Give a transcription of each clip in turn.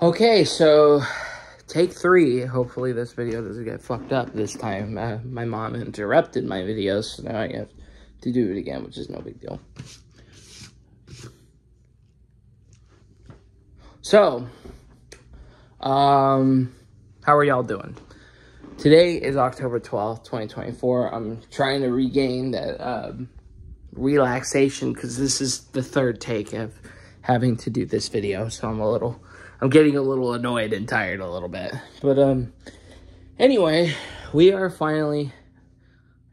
Okay, so take three. Hopefully this video doesn't get fucked up this time. Uh, my mom interrupted my video, so now I have to do it again, which is no big deal. So, um, how are y'all doing? Today is October 12th, 2024. I'm trying to regain that um, relaxation because this is the third take of having to do this video, so I'm a little I'm getting a little annoyed and tired a little bit. But um anyway, we are finally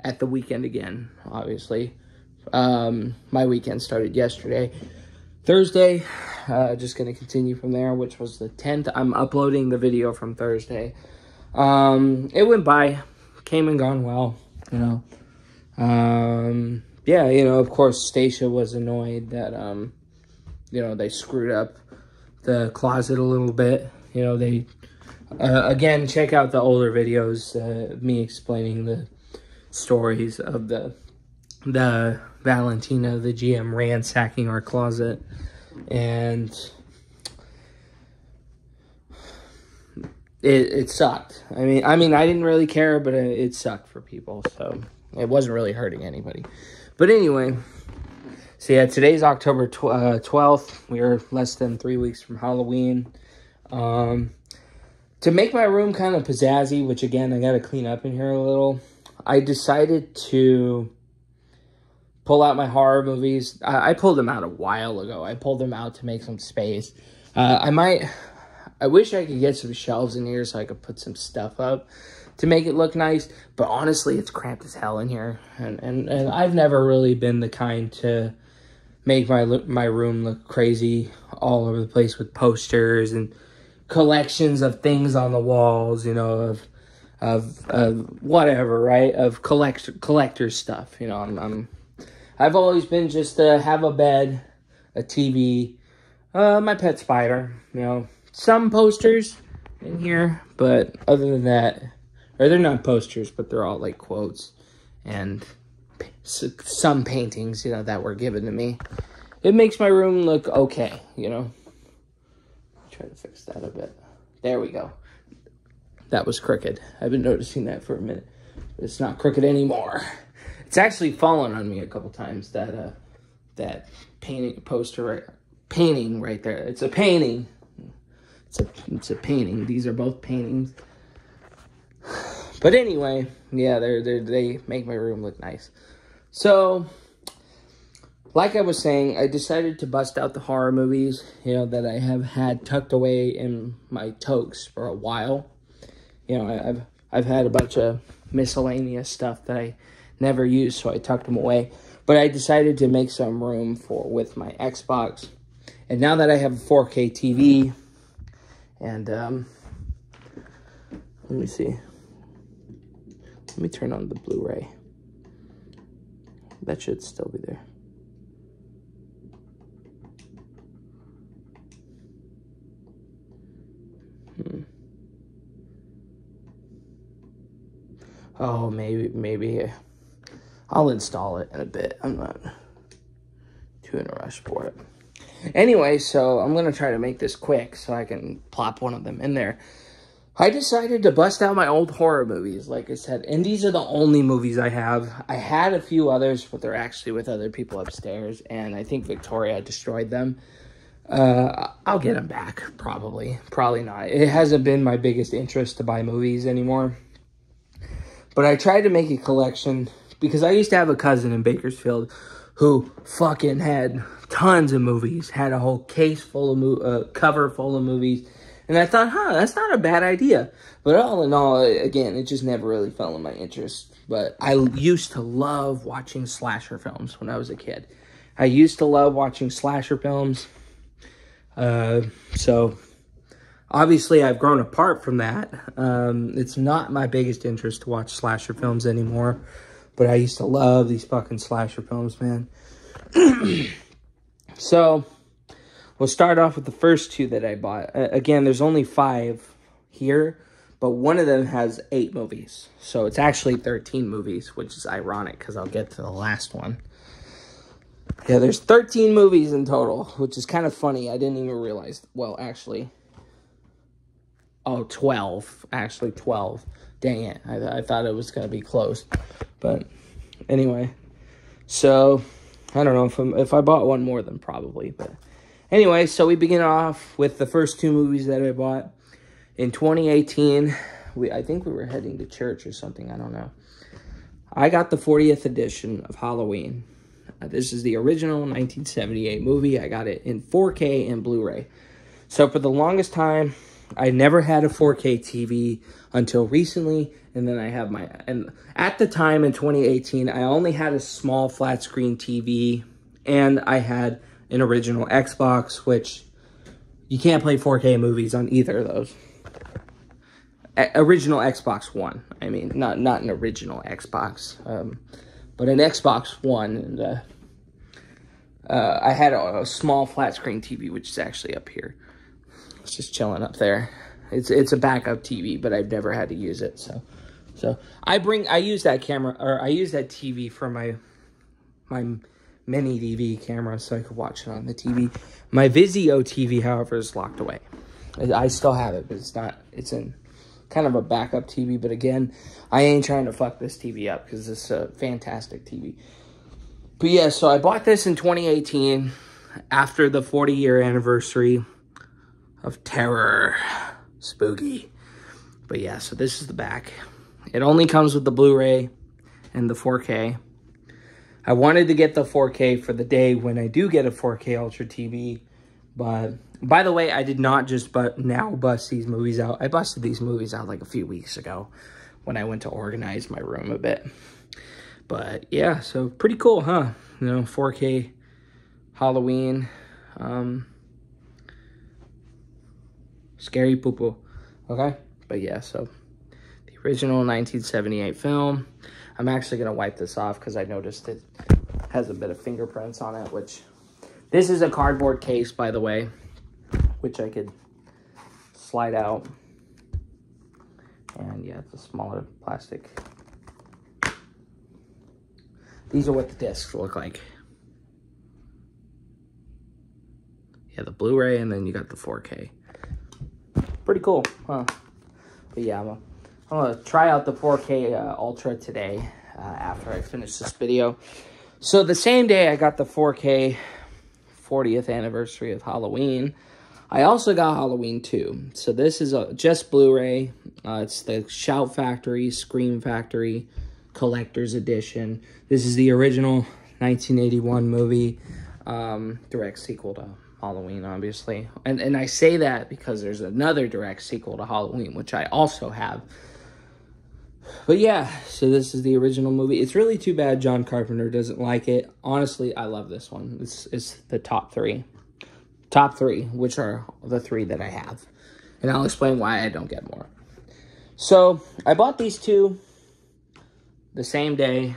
at the weekend again, obviously. Um my weekend started yesterday. Thursday, uh just going to continue from there, which was the 10th. I'm uploading the video from Thursday. Um it went by, came and gone well, you know. Um yeah, you know, of course Stacia was annoyed that um you know, they screwed up the closet a little bit. You know, they, uh, again, check out the older videos, uh, me explaining the stories of the, the Valentina, the GM ransacking our closet. And it, it sucked. I mean, I mean, I didn't really care, but it, it sucked for people. So it wasn't really hurting anybody. But anyway, so yeah, today's October tw uh, 12th. We are less than three weeks from Halloween. Um, to make my room kind of pizzazzy, which again, I got to clean up in here a little, I decided to pull out my horror movies. I, I, pulled them out a while ago. I pulled them out to make some space. Uh, I might, I wish I could get some shelves in here so I could put some stuff up to make it look nice. But honestly, it's cramped as hell in here. And, and, and I've never really been the kind to make my my room look crazy all over the place with posters and collections of things on the walls, you know, of of, of whatever, right? Of collect collector stuff, you know. I'm, I'm I've always been just to have a bed, a TV, uh, my pet spider, you know, some posters in here, but other than that, or they're not posters, but they're all like quotes and some paintings, you know, that were given to me. It makes my room look okay, you know. Try to fix that a bit. There we go. That was crooked. I've been noticing that for a minute. It's not crooked anymore. It's actually fallen on me a couple times, that uh, that painting poster right painting right there. It's a painting. It's a it's a painting. These are both paintings. But anyway, yeah, they're, they're they make my room look nice. So, like I was saying, I decided to bust out the horror movies, you know, that I have had tucked away in my totes for a while. You know, I've I've had a bunch of miscellaneous stuff that I never used, so I tucked them away. But I decided to make some room for with my Xbox. And now that I have a 4K TV, and um, let me see. Let me turn on the Blu-ray. That should still be there. Hmm. Oh, maybe, maybe I'll install it in a bit. I'm not too in a rush for it. Anyway, so I'm going to try to make this quick so I can plop one of them in there. I decided to bust out my old horror movies, like I said, and these are the only movies I have. I had a few others, but they're actually with other people upstairs, and I think Victoria destroyed them. Uh, I'll get them back, probably. Probably not. It hasn't been my biggest interest to buy movies anymore. But I tried to make a collection, because I used to have a cousin in Bakersfield who fucking had tons of movies, had a whole case full of, uh, cover full of movies, and I thought, huh, that's not a bad idea. But all in all, again, it just never really fell in my interest. But I used to love watching slasher films when I was a kid. I used to love watching slasher films. Uh, so, obviously, I've grown apart from that. Um, it's not my biggest interest to watch slasher films anymore. But I used to love these fucking slasher films, man. so We'll start off with the first two that I bought. Uh, again, there's only five here, but one of them has eight movies. So it's actually 13 movies, which is ironic because I'll get to the last one. Yeah, there's 13 movies in total, which is kind of funny. I didn't even realize. Well, actually, Oh, 12. Actually, 12. Dang it. I, I thought it was going to be close. But anyway. So, I don't know if, I'm, if I bought one more than probably. But anyway, so we begin off with the first two movies that I bought. In 2018, we I think we were heading to church or something. I don't know. I got the 40th edition of Halloween. Uh, this is the original 1978 movie. I got it in 4K and Blu-ray. So for the longest time, I never had a 4K TV until recently, and then I have my and at the time in 2018, I only had a small flat screen TV, and I had an original Xbox, which you can't play 4K movies on either of those. A original Xbox One, I mean, not not an original Xbox, um, but an Xbox One, and uh, uh, I had a, a small flat screen TV, which is actually up here. It's just chilling up there. It's it's a backup TV, but I've never had to use it. So, so I bring I use that camera or I use that TV for my my mini DV camera, so I could watch it on the TV. My Vizio TV, however, is locked away. I, still have it, but it's not. It's in kind of a backup TV. But again, I ain't trying to fuck this TV up because it's a fantastic TV. But yeah, so I bought this in 2018 after the 40 year anniversary of terror. Spooky. But yeah, so this is the back. It only comes with the Blu-ray and the 4K. I wanted to get the 4K for the day when I do get a 4K Ultra TV. But, by the way, I did not just but now bust these movies out. I busted these movies out like a few weeks ago when I went to organize my room a bit. But, yeah, so pretty cool, huh? You know, 4K Halloween. Um, Scary Poo Poo. Okay? But yeah, so original 1978 film. I'm actually going to wipe this off because I noticed it has a bit of fingerprints on it, which this is a cardboard case, by the way, which I could slide out. And yeah, it's a smaller plastic. These are what the discs look like. Yeah, the Blu-ray, and then you got the 4K. Pretty cool, huh? But yeah, I'm I'm gonna try out the 4K uh, Ultra today uh, after I finish this video. So the same day I got the 4K 40th anniversary of Halloween, I also got Halloween 2. So this is a, just Blu-ray. Uh, it's the Shout Factory, Scream Factory Collector's Edition. This is the original 1981 movie, um, direct sequel to Halloween, obviously. And and I say that because there's another direct sequel to Halloween, which I also have. But yeah, so this is the original movie. It's really too bad John Carpenter doesn't like it. Honestly, I love this one. It's, it's the top three. Top three, which are the three that I have. And I'll explain why I don't get more. So, I bought these two the same day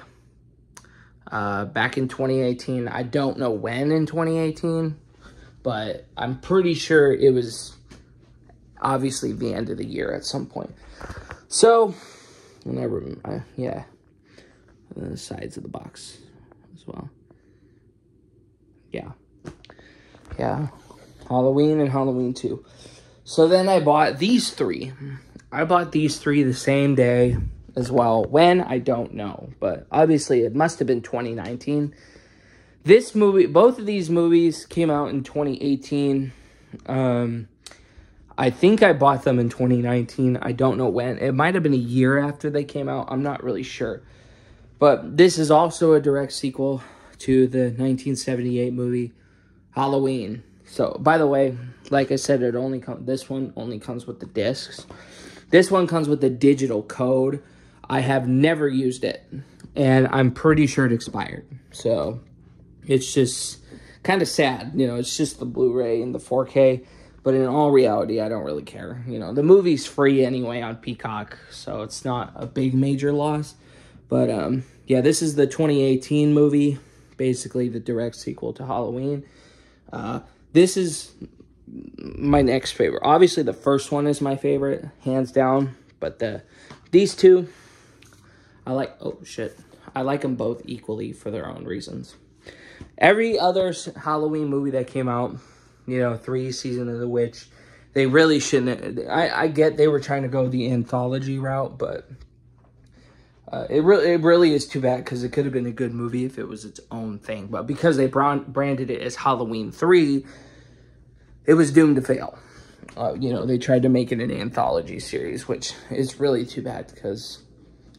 uh, back in 2018. I don't know when in 2018 but I'm pretty sure it was obviously the end of the year at some point. So, never, uh, yeah, the sides of the box as well. Yeah, yeah, Halloween and Halloween 2. So then I bought these three. I bought these three the same day as well. When, I don't know. But obviously, it must have been 2019 this movie, both of these movies came out in 2018. Um, I think I bought them in 2019. I don't know when. It might have been a year after they came out. I'm not really sure. But this is also a direct sequel to the 1978 movie Halloween. So, by the way, like I said, it only comes. This one only comes with the discs. This one comes with the digital code. I have never used it, and I'm pretty sure it expired. So, it's just kind of sad. You know, it's just the Blu-ray and the 4K. But in all reality, I don't really care. You know, the movie's free anyway on Peacock, so it's not a big major loss. But um, yeah, this is the 2018 movie, basically the direct sequel to Halloween. Uh, this is my next favorite. Obviously, the first one is my favorite, hands down. But the these two, I like. Oh shit, I like them both equally for their own reasons. Every other Halloween movie that came out, you know, three, Season of the Witch, they really shouldn't. I, I get they were trying to go the anthology route, but uh, it really it really is too bad because it could have been a good movie if it was its own thing. But because they brand, branded it as Halloween three, it was doomed to fail. Uh, you know, they tried to make it an anthology series, which is really too bad because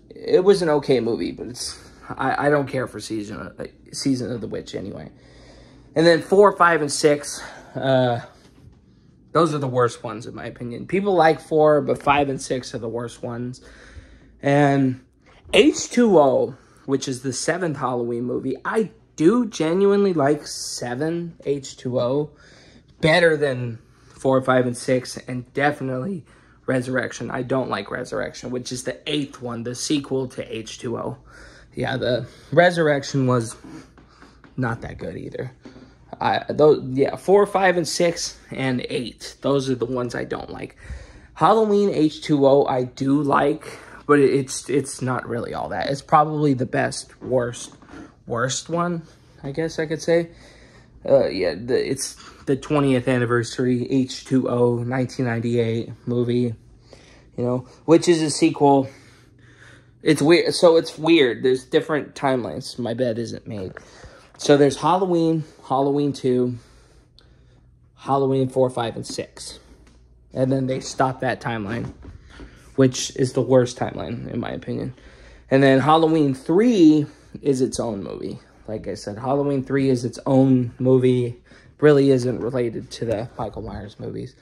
it was an okay movie, but it's I, I don't care for season of, uh, season of the witch anyway. And then four, five, and six. Uh, those are the worst ones, in my opinion. People like four, but five and six are the worst ones. And H2O, which is the seventh Halloween movie, I do genuinely like seven H2O better than four, five, and six, and definitely Resurrection. I don't like Resurrection, which is the eighth one, the sequel to H2O. Yeah, the Resurrection was not that good either. I those yeah, four, five, and six, and eight. Those are the ones I don't like. Halloween H2O I do like, but it's it's not really all that. It's probably the best worst worst one, I guess I could say. Uh, yeah, the, it's the 20th anniversary H2O 1998 movie, you know, which is a sequel. It's weird. So it's weird. There's different timelines. My bed isn't made. So there's Halloween, Halloween 2, Halloween 4, 5, and 6. And then they stop that timeline, which is the worst timeline, in my opinion. And then Halloween 3 is its own movie. Like I said, Halloween 3 is its own movie. Really isn't related to the Michael Myers movies.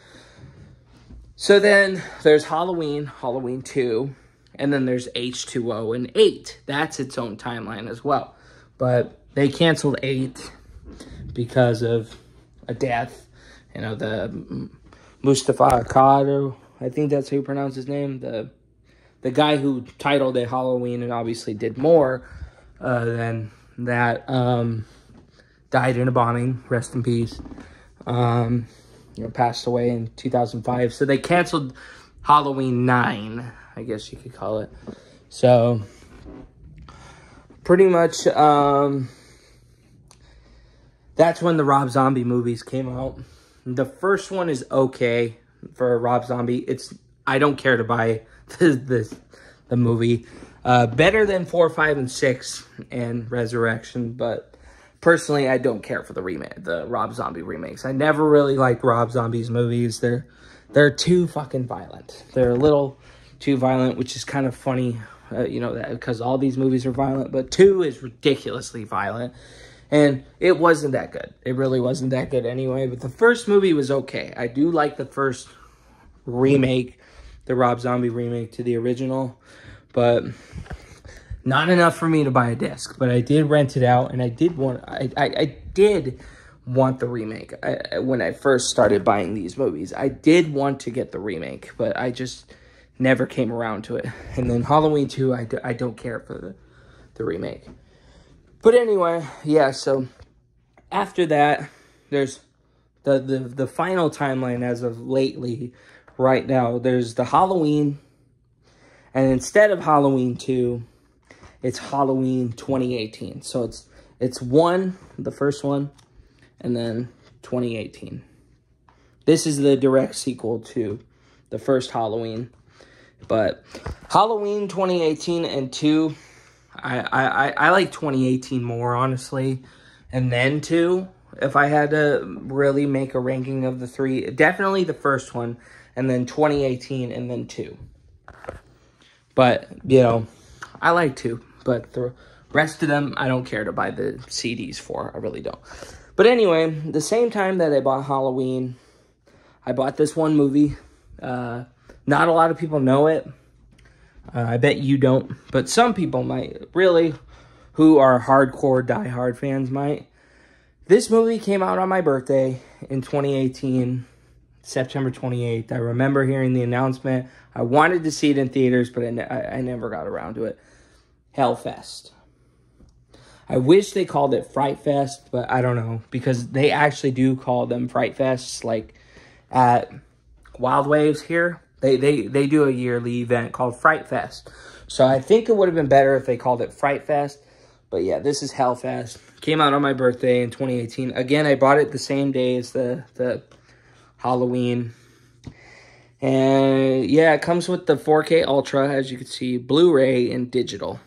So then there's Halloween, Halloween 2, and then there's H2O and 8. That's its own timeline as well. But they canceled 8 because of a death. You know, the Moustapha Akkad, I think that's how you pronounce his name. The the guy who titled it Halloween and obviously did more uh, than that um, died in a bombing. Rest in peace. Um, you know, passed away in 2005. So they canceled Halloween 9, I guess you could call it. So pretty much um, that's when the Rob Zombie movies came out. The first one is okay for Rob Zombie. It's I don't care to buy the the, the movie. Uh, better than four, five, and six and Resurrection, but personally, I don't care for the remake, the Rob Zombie remakes. I never really liked Rob Zombie's movies. They're they're too fucking violent. They're a little too violent, which is kind of funny, uh, you know, because all these movies are violent. But two is ridiculously violent, and it wasn't that good. It really wasn't that good anyway. But the first movie was okay. I do like the first remake, the Rob Zombie remake to the original but not enough for me to buy a disc. But I did rent it out, and I did want I I, I did want the remake I, when I first started buying these movies. I did want to get the remake, but I just never came around to it. And then Halloween 2, I, do, I don't care for the, the remake. But anyway, yeah, so after that, there's the, the, the final timeline as of lately, right now. There's the Halloween and instead of Halloween 2, it's Halloween 2018. So it's it's one, the first one, and then 2018. This is the direct sequel to the first Halloween. But Halloween 2018 and 2, I, I, I like 2018 more, honestly. And then 2, if I had to really make a ranking of the three, definitely the first one, and then 2018, and then 2. But, you know, I like to. But the rest of them, I don't care to buy the CDs for. I really don't. But anyway, the same time that I bought Halloween, I bought this one movie. Uh, not a lot of people know it. Uh, I bet you don't. But some people might. Really, who are hardcore, die-hard fans might. This movie came out on my birthday in 2018. September 28th. I remember hearing the announcement. I wanted to see it in theaters, but I, I, I never got around to it. Hellfest. I wish they called it Fright Fest, but I don't know because they actually do call them Fright Fests. Like at Wild Waves here, they they they do a yearly event called Fright Fest. So I think it would have been better if they called it Fright Fest. But yeah, this is Hellfest. Came out on my birthday in 2018. Again, I bought it the same day as the the Halloween. And yeah, it comes with the 4K Ultra, as you can see, Blu-ray and digital,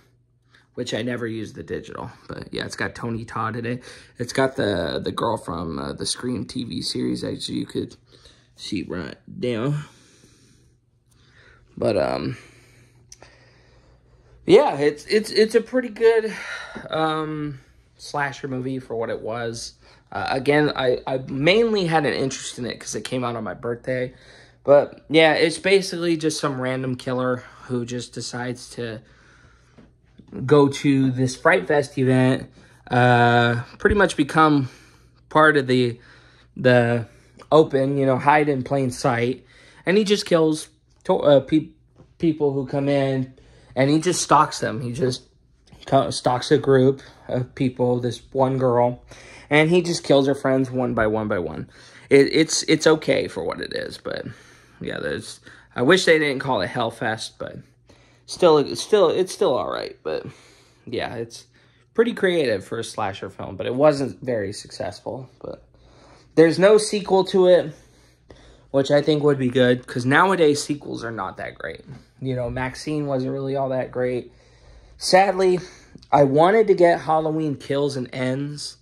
which I never use the digital. But yeah, it's got Tony Todd in it. It's got the, the girl from uh, the Scream TV series, as you could see right now. But, um, yeah, it's, it's, it's a pretty good, um, slasher movie for what it was. Uh, again, I, I mainly had an interest in it because it came out on my birthday. But yeah, it's basically just some random killer who just decides to go to this Fright Fest event, uh, pretty much become part of the the open, you know, hide in plain sight, and he just kills uh, pe people who come in, and he just stalks them. He just stalks a group of people, this one girl, and he just kills her friends one by one by one. It, it's it's okay for what it is, but yeah, there's. I wish they didn't call it Hellfest, but still, still it's still all right. But yeah, it's pretty creative for a slasher film, but it wasn't very successful. But there's no sequel to it, which I think would be good because nowadays sequels are not that great. You know, MaXXXine wasn't really all that great. Sadly, I wanted to get Halloween Kills and Ends,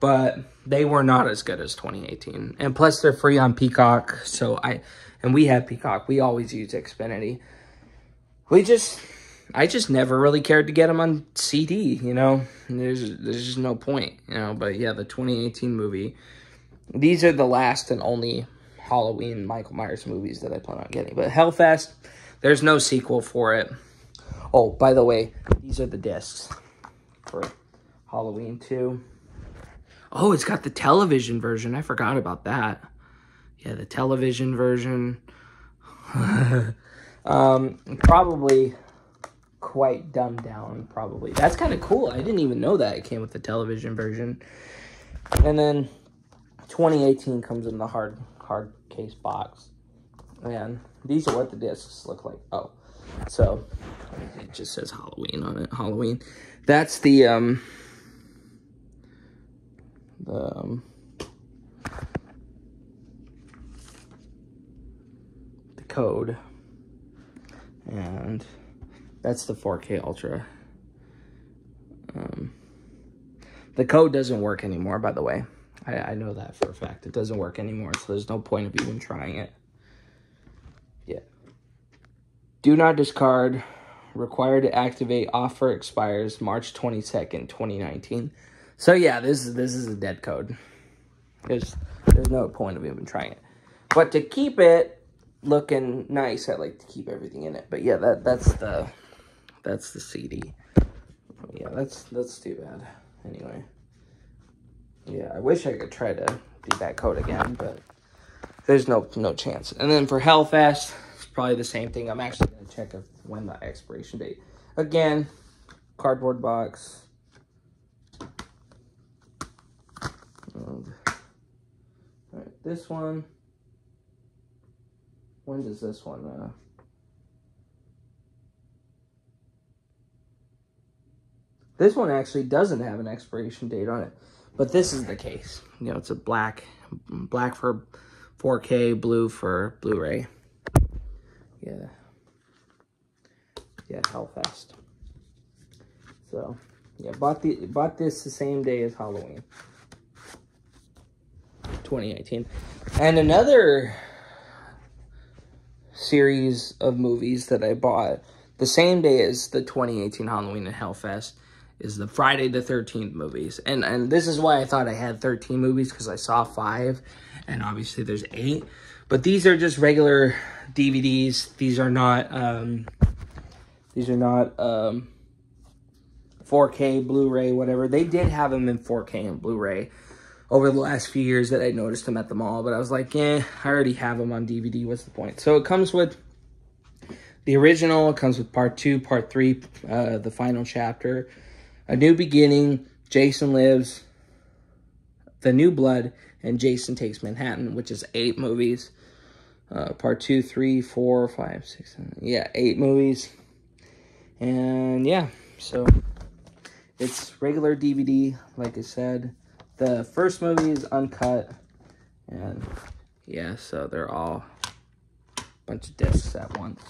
but they were not as good as 2018. And plus, they're free on Peacock, so I and we have Peacock. We always use Xfinity. We just, I just never really cared to get them on CD. You know, there's there's just no point. You know, but yeah, the 2018 movie. These are the last and only Halloween Michael Myers movies that I plan on getting. But Hellfest, there's no sequel for it. Oh, by the way, these are the discs for Halloween 2. Oh, it's got the television version. I forgot about that. Yeah, the television version. um, probably quite dumbed down, probably. That's kind of cool. I didn't even know that it came with the television version. And then 2018 comes in the hard hard case box. And these are what the discs look like. Oh, so it just says Halloween on it. Halloween. That's the um the um, the code, and that's the 4K Ultra. Um, the code doesn't work anymore, by the way. I, I know that for a fact. It doesn't work anymore, so there's no point of even trying it. Yeah. Do not discard. Required to activate. Offer expires March 22nd, 2019. So yeah, this is this is a dead code. There's there's no point of even trying it. But to keep it looking nice, I like to keep everything in it. But yeah, that that's the that's the CD. Yeah, that's that's too bad. Anyway. Yeah, I wish I could try to do that code again, but there's no no chance. And then for Hellfest, it's probably the same thing. I'm actually gonna check when the expiration date. Again, cardboard box. all right, this one. When does this one? Uh, this one actually doesn't have an expiration date on it, but this is the case. You know, it's a black, black for 4K, blue for Blu-ray. Yeah. Yeah, Hellfest. So, yeah, bought the bought this the same day as Halloween. 2018. And another series of movies that I bought the same day as the 2018 Halloween and Hellfest is the Friday the 13th movies. And and this is why I thought I had 13 movies because I saw 5 and obviously there's 8. But these are just regular DVDs. These are not um these are not um 4K, Blu-ray, whatever. They did have them in 4K and Blu-ray over the last few years that I noticed them at the mall, but I was like, eh, I already have them on DVD. What's the point? So it comes with the original. It comes with part two, part three, uh, the final chapter, a new beginning. Jason lives, the new blood, and Jason takes Manhattan, which is eight movies. Uh, part two, three, four, five, six, seven, yeah, eight movies. And yeah, so it's regular DVD, like I said. The first movie is uncut, and yeah, so they're all a bunch of discs at once.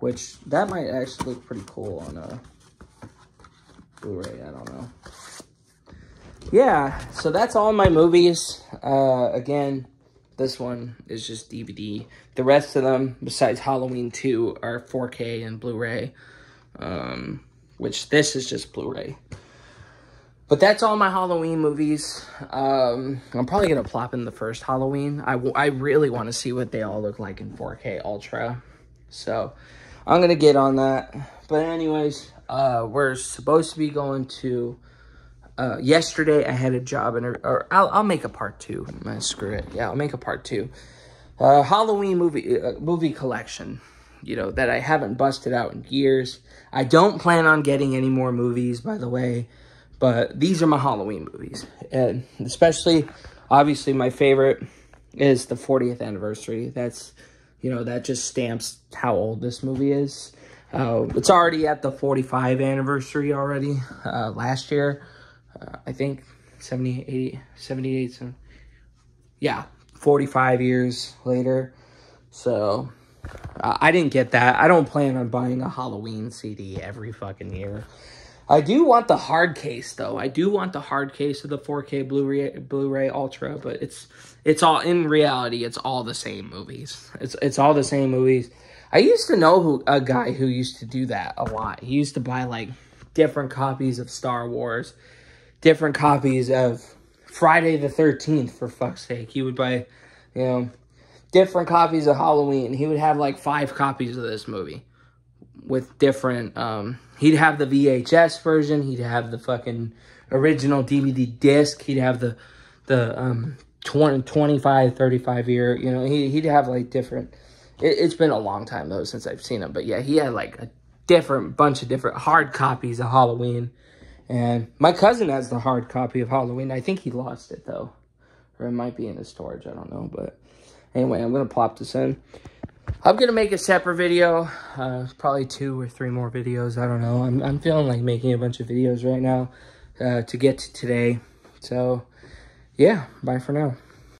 Which, that might actually look pretty cool on a Blu-ray, I don't know. Yeah, so that's all my movies. Uh, again, this one is just DVD. The rest of them, besides Halloween 2, are 4K and Blu-ray. Um, which this is just Blu-ray. But that's all my Halloween movies. Um, I'm probably going to plop in the first Halloween. I, I really want to see what they all look like in 4K Ultra. So, I'm going to get on that. But anyways, uh, we're supposed to be going to... Uh, yesterday, I had a job, interview. or I'll, I'll make a part two. Man, screw it. Yeah, I'll make a part two. Uh, Halloween movie uh, movie collection, you know, that I haven't busted out in years. I don't plan on getting any more movies, by the way. But these are my Halloween movies. And especially, obviously, my favorite is the 40th anniversary. That's, you know, that just stamps how old this movie is. Uh, it's already at the 45 anniversary already, uh, last year. Uh, I think 70, 80, 78, 70, yeah, 45 years later. So, uh, I didn't get that. I don't plan on buying a Halloween CD every fucking year. I do want the hard case though. I do want the hard case of the 4K Blu-ray Blu-ray Ultra, but it's it's all in reality it's all the same movies. It's it's all the same movies. I used to know who a guy who used to do that a lot. He used to buy like different copies of Star Wars, different copies of Friday the 13th for fuck's sake. He would buy, you know, different copies of Halloween. He would have like five copies of this movie with different um he'd have the VHS version, he'd have the fucking original DVD disc, he'd have the the um 20 25 35 year, you know, he he'd have like different it, it's been a long time though since I've seen him, but yeah, he had like a different bunch of different hard copies of Halloween. And my cousin has the hard copy of Halloween. I think he lost it though. Or it might be in his storage, I don't know, but anyway, I'm going to plop this in. I'm to make a separate video, uh, probably two or three more videos, I don't know. I'm, I'm feeling like making a bunch of videos right now uh, to get to today. So, yeah, bye for now.